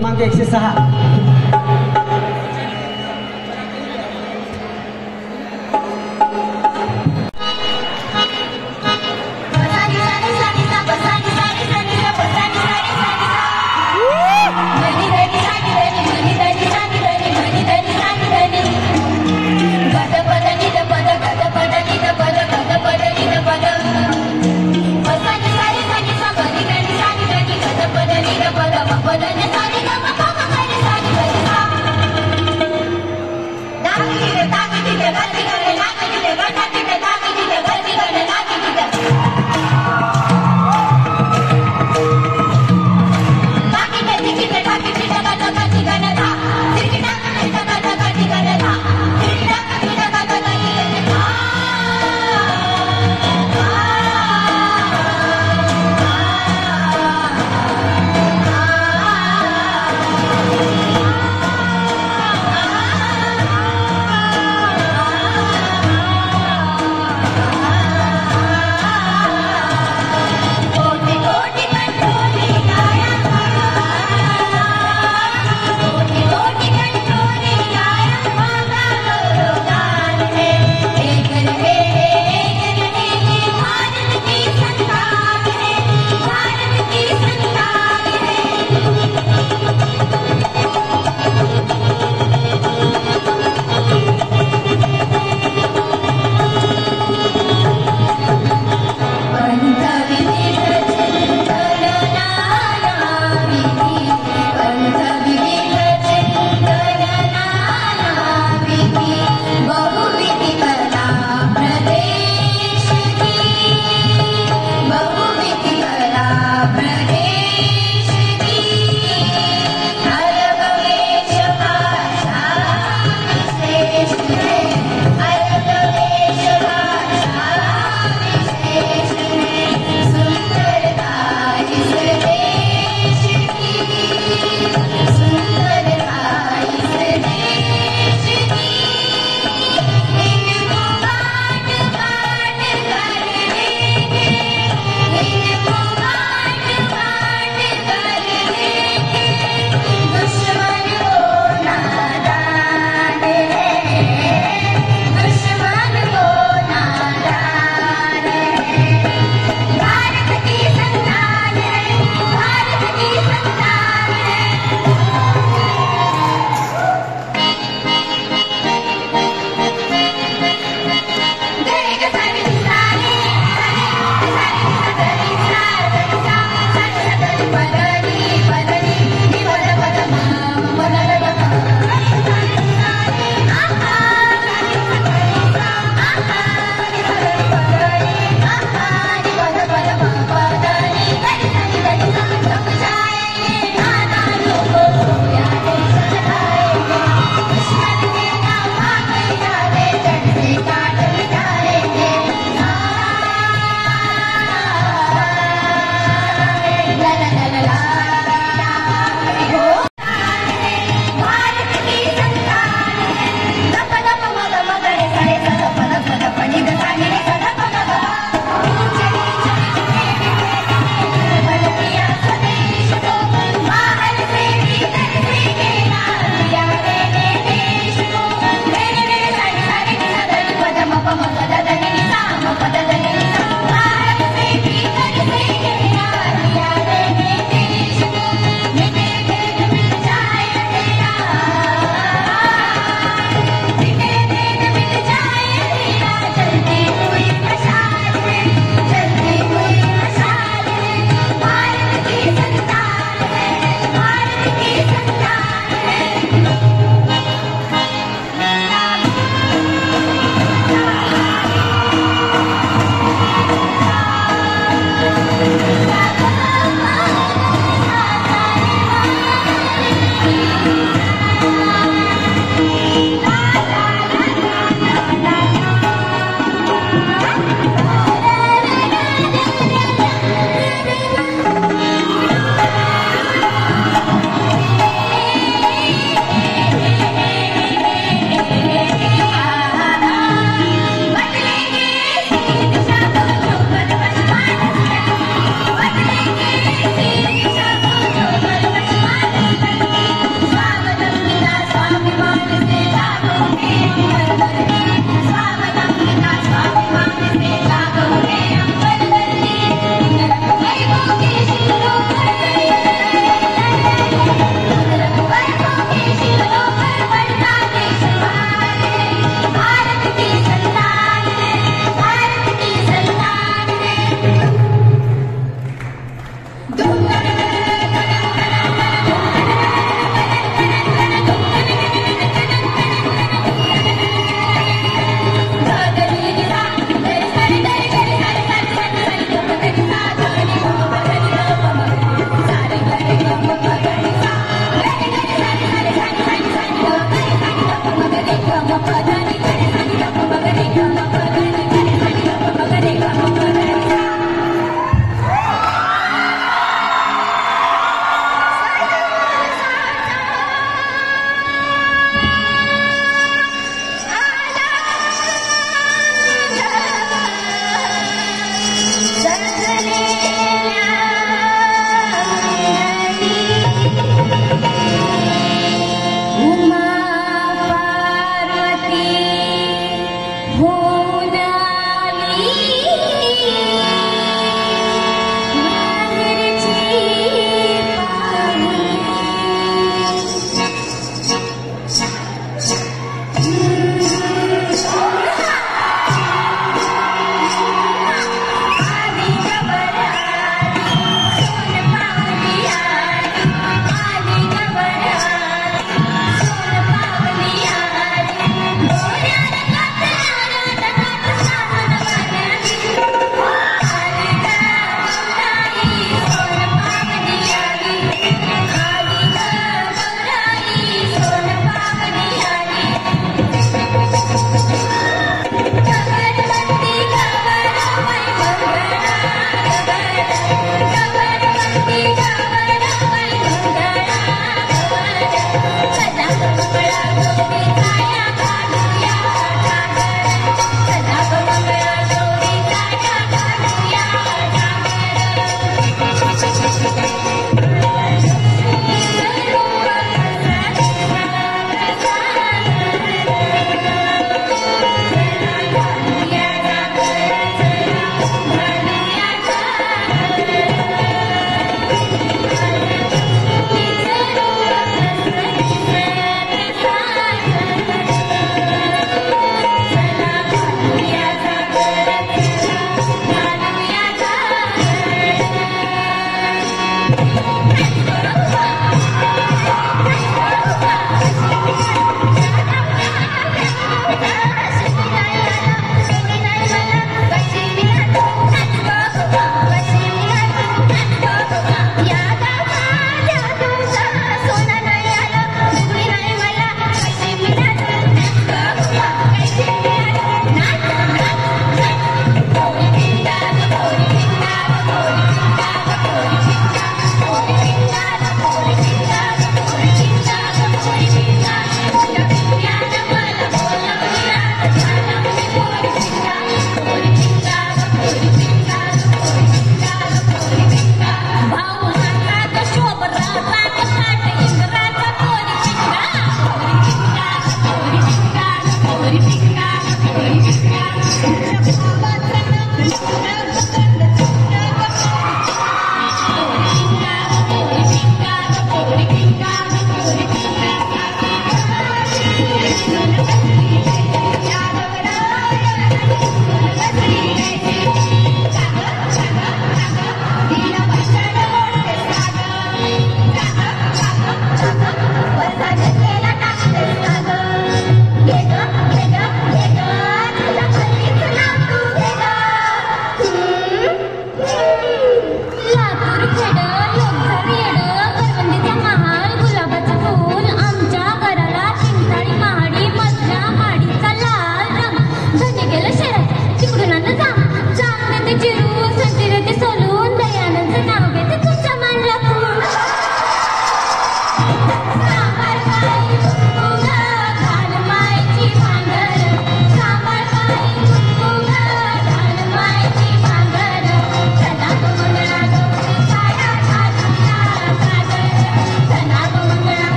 Manggil sesahak.